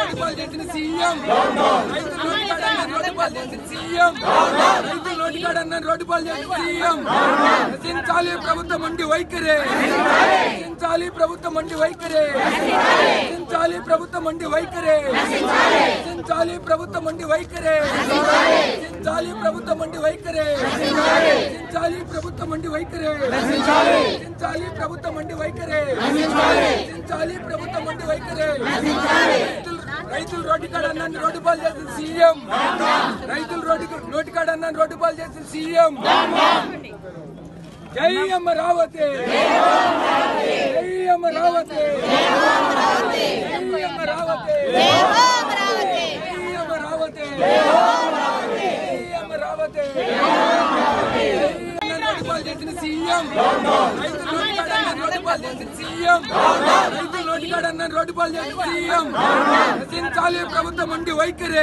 Road పాలు చేసిన CM. రైతులు నోటికాడన్న రోడ్డు పాలు చేసిన సీఎం. రైతులు నోటికాడన్న రోడ్డు పాలు చేసిన సీఎం నశించాలి ప్రభుత్వం మండి వైఖరి. నశించాలి ప్రభుత్వం మండి వైఖరి. నశించాలి ప్రభుత్వం మండి వైఖరి. నశించాలి ప్రభుత్వం మండి వైఖరి. నశించాలి ప్రభుత్వం మండి వైఖరి. నశించాలి ప్రభుత్వం మండి వైఖరి. నశించాలి ప్రభుత్వం మండి వైఖరి. నశించాలి ప్రభుత్వం మండి వైఖరి. రైతులు రోడ్డు కాడ అన్నాన్ని రోడ్డు పాలు చేసిన సీఎం. రైతులు రోడ్డు నోటి కాడ అన్నాన్ని రోడ్డు పాలు చేసిన సీఎం. జై అమ్మ రావతే. జై అమ్మ రావతే. జై అమ్మ రావతే. జై అమ్మ రావతే. జై అమ్మ రావతే. రోడ్డు పాలు చేసిన సీఎం రైతులు నోటి కాడ అన్నాన్ని రోడ్డు పాలు చేసిన సీఎం. రైతులు జగనన్న రోడ్డు పాలు చేసించాలి ప్రభుత్వం ఉండి వైఖరే.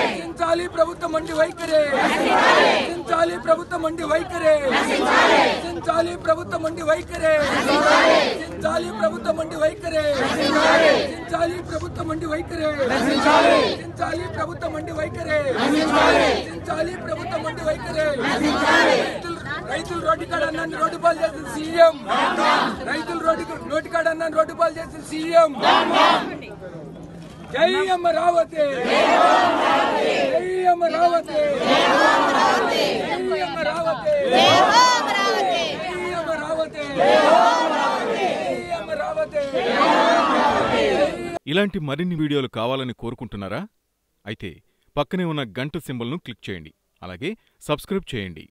రచించాలి ప్రభుత్వం మండి వైఖరే. రచించాలి ప్రభుత్వం మండి వైఖరే. రచించాలి ప్రభుత్వం మండి వైఖరే. రచించాలి ప్రభుత్వం మండి వైఖరే. రచించాలి ప్రభుత్వం మండి వైఖరే. రచించాలి ప్రభుత్వం మండి వైఖరే. రచించాలి ప్రభుత్వం మండి వైఖరే. రైతులు రోడ్డు కాడ నన్ను రోడ్డు పాలు చేసిన సీఎం. రైతులు రోడ్డు నోటి కాడ రోడ్డు పాలు చేసిన సీఎం. జై అమ్మ రావతే. జై అమ్మ రావతే. జై అమ్మ రావతే. జై అమ్మ రావతే. జై అమ్మ రావతే. ఇలాంటి మరిన్ని వీడియోలు కావాలని కోరుకుంటున్నారా? అయితే పక్కనే ఉన్న గంట సింబల్ను క్లిక్ చేయండి. అలాగే సబ్స్క్రైబ్ చేయండి.